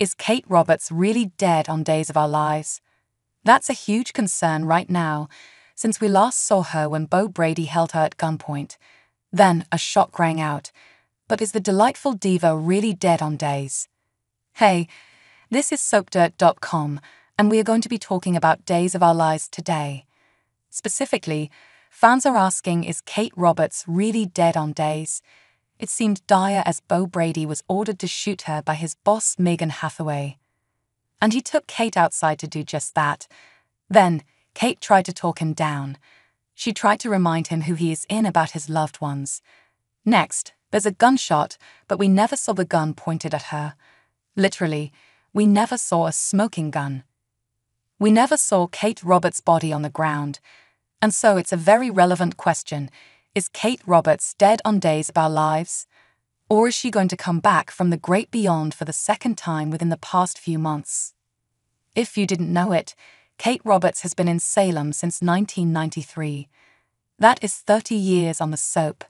Is Kate Roberts really dead on Days of Our Lives? That's a huge concern right now, since we last saw her when Bo Brady held her at gunpoint. Then a shock rang out. But is the delightful diva really dead on Days? Hey, this is soapdirt.com, and we are going to be talking about Days of Our Lives today. Specifically, fans are asking Is Kate Roberts really dead on Days? It seemed dire as Bo Brady was ordered to shoot her by his boss, Megan Hathaway. And he took Kate outside to do just that. Then, Kate tried to talk him down. She tried to remind him who he is in about his loved ones. Next, there's a gunshot, but we never saw the gun pointed at her. Literally, we never saw a smoking gun. We never saw Kate Roberts' body on the ground. And so it's a very relevant question is Kate Roberts dead on Days of Our Lives? Or is she going to come back from the great beyond for the second time within the past few months? If you didn't know it, Kate Roberts has been in Salem since 1993. That is 30 years on the soap,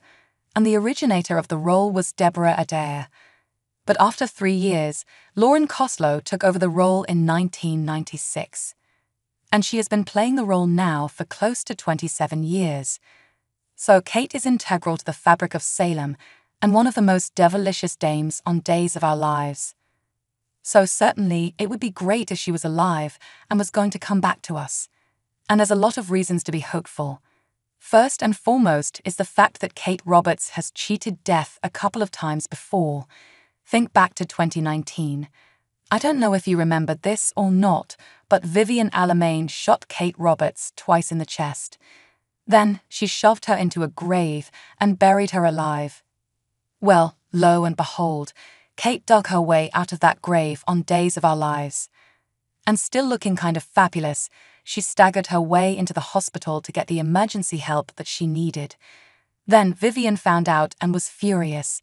and the originator of the role was Deborah Adair. But after three years, Lauren Koslow took over the role in 1996. And she has been playing the role now for close to 27 years. So Kate is integral to the fabric of Salem and one of the most devilicious dames on Days of Our Lives. So certainly it would be great if she was alive and was going to come back to us. And there's a lot of reasons to be hopeful. First and foremost is the fact that Kate Roberts has cheated death a couple of times before. Think back to 2019. I don't know if you remember this or not, but Vivian Alamain shot Kate Roberts twice in the chest. Then she shoved her into a grave and buried her alive. Well, lo and behold, Kate dug her way out of that grave on Days of Our Lives. And still looking kind of fabulous, she staggered her way into the hospital to get the emergency help that she needed. Then Vivian found out and was furious.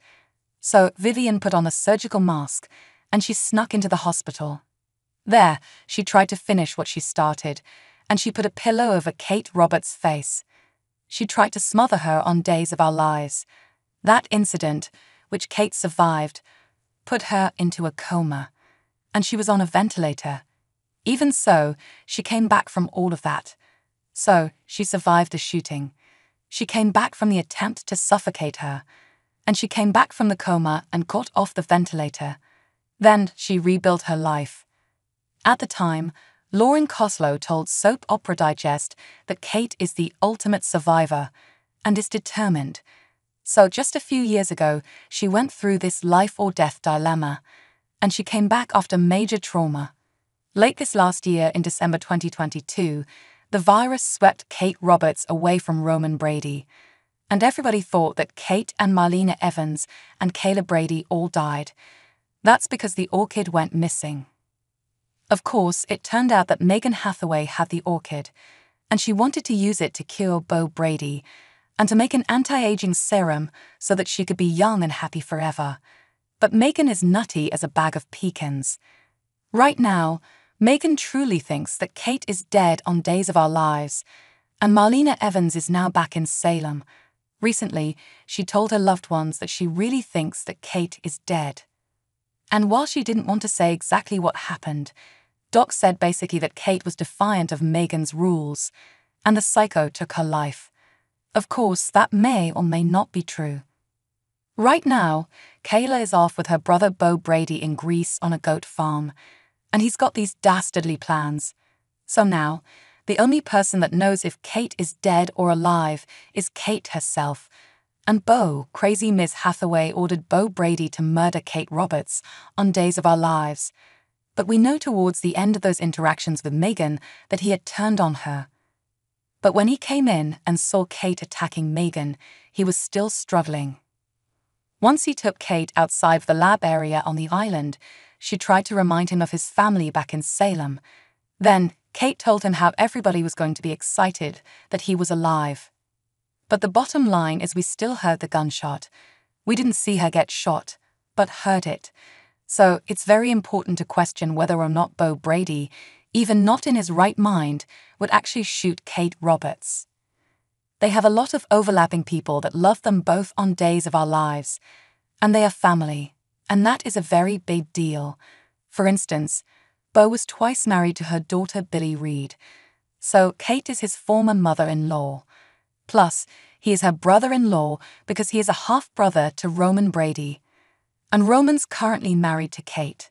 So Vivian put on a surgical mask and she snuck into the hospital. There, she tried to finish what she started, and she put a pillow over Kate Roberts' face she tried to smother her on Days of Our Lives. That incident, which Kate survived, put her into a coma, and she was on a ventilator. Even so, she came back from all of that. So, she survived the shooting. She came back from the attempt to suffocate her, and she came back from the coma and got off the ventilator. Then she rebuilt her life. At the time, Lauren Koslow told Soap Opera Digest that Kate is the ultimate survivor and is determined. So, just a few years ago, she went through this life or death dilemma, and she came back after major trauma. Late this last year, in December 2022, the virus swept Kate Roberts away from Roman Brady, and everybody thought that Kate and Marlena Evans and Kayla Brady all died. That's because the orchid went missing. Of course, it turned out that Megan Hathaway had the orchid, and she wanted to use it to cure Bo Brady and to make an anti aging serum so that she could be young and happy forever. But Megan is nutty as a bag of pecans. Right now, Megan truly thinks that Kate is dead on Days of Our Lives, and Marlena Evans is now back in Salem. Recently, she told her loved ones that she really thinks that Kate is dead. And while she didn't want to say exactly what happened, Doc said basically that Kate was defiant of Megan's rules, and the psycho took her life. Of course, that may or may not be true. Right now, Kayla is off with her brother Bo Brady in Greece on a goat farm, and he's got these dastardly plans. So now, the only person that knows if Kate is dead or alive is Kate herself. And Bo, crazy Miss Hathaway, ordered Bo Brady to murder Kate Roberts on Days of Our Lives but we know towards the end of those interactions with Megan that he had turned on her. But when he came in and saw Kate attacking Megan, he was still struggling. Once he took Kate outside of the lab area on the island, she tried to remind him of his family back in Salem. Then, Kate told him how everybody was going to be excited that he was alive. But the bottom line is we still heard the gunshot. We didn't see her get shot, but heard it, so it's very important to question whether or not Bo Brady, even not in his right mind, would actually shoot Kate Roberts. They have a lot of overlapping people that love them both on days of our lives, and they are family, and that is a very big deal. For instance, Bo was twice married to her daughter Billie Reed, so Kate is his former mother in law. Plus, he is her brother in law because he is a half brother to Roman Brady. And Roman's currently married to Kate.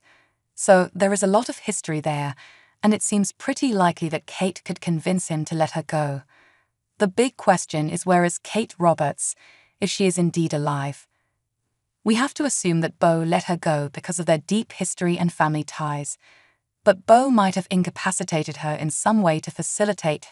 So there is a lot of history there, and it seems pretty likely that Kate could convince him to let her go. The big question is where is Kate Roberts, if she is indeed alive? We have to assume that Bo let her go because of their deep history and family ties. But Bo might have incapacitated her in some way to facilitate